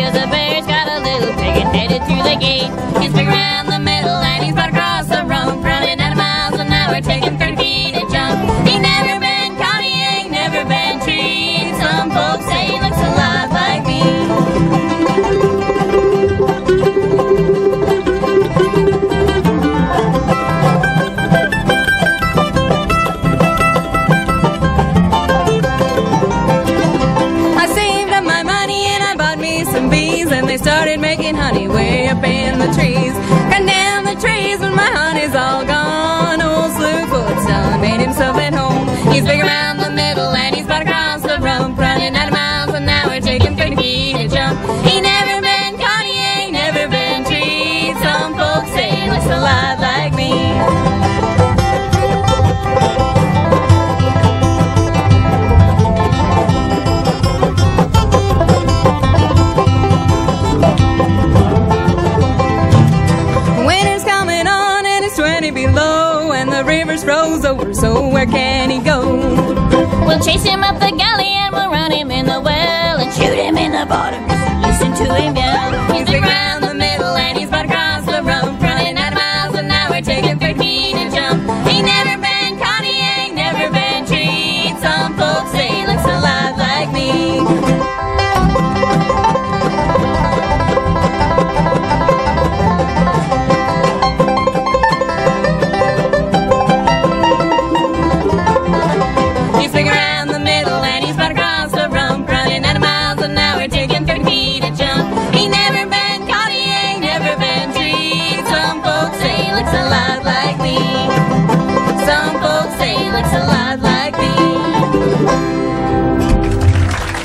Cause the bear's got a little pig and headed through the gate. He's big the middle started making honey way up in the trees. Cut down the trees when my honey's all gone. Old Slewfoot's done made himself at home. He's big around the middle and he's about across the road, running at miles an hour, taking 30 feet a jump. He never been caught, he ain't never been treed. Some folks say he looks a lot like me. And it's 20 below and the river's froze over, so where can he go? We'll chase him up the gully and we'll run him in the well and shoot him in the bottom. Listen to him down the middle and he's about across the room, running at a miles an hour, taking 30 feet a jump. He never been caught, he ain't never been treated. Some folks say he looks a lot like me. Some folks say he looks a lot.